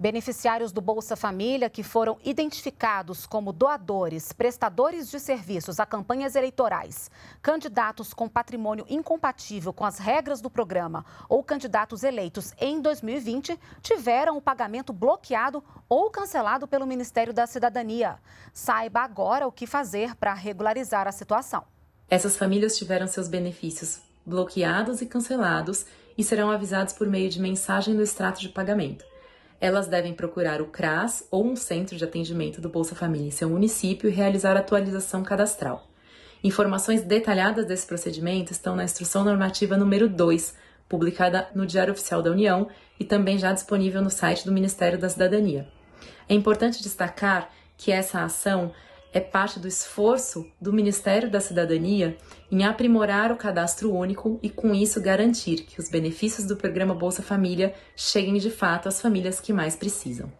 Beneficiários do Bolsa Família que foram identificados como doadores, prestadores de serviços a campanhas eleitorais, candidatos com patrimônio incompatível com as regras do programa ou candidatos eleitos em 2020 tiveram o pagamento bloqueado ou cancelado pelo Ministério da Cidadania. Saiba agora o que fazer para regularizar a situação. Essas famílias tiveram seus benefícios bloqueados e cancelados e serão avisados por meio de mensagem no extrato de pagamento elas devem procurar o CRAS ou um centro de atendimento do Bolsa Família em seu município e realizar atualização cadastral. Informações detalhadas desse procedimento estão na Instrução Normativa número 2, publicada no Diário Oficial da União e também já disponível no site do Ministério da Cidadania. É importante destacar que essa ação é parte do esforço do Ministério da Cidadania em aprimorar o cadastro único e, com isso, garantir que os benefícios do programa Bolsa Família cheguem de fato às famílias que mais precisam.